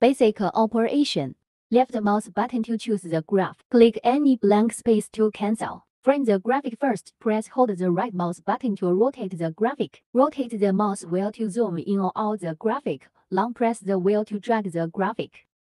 Basic operation. Left mouse button to choose the graph. Click any blank space to cancel. Frame the graphic first. Press hold the right mouse button to rotate the graphic. Rotate the mouse wheel to zoom in or out the graphic. Long press the wheel to drag the graphic.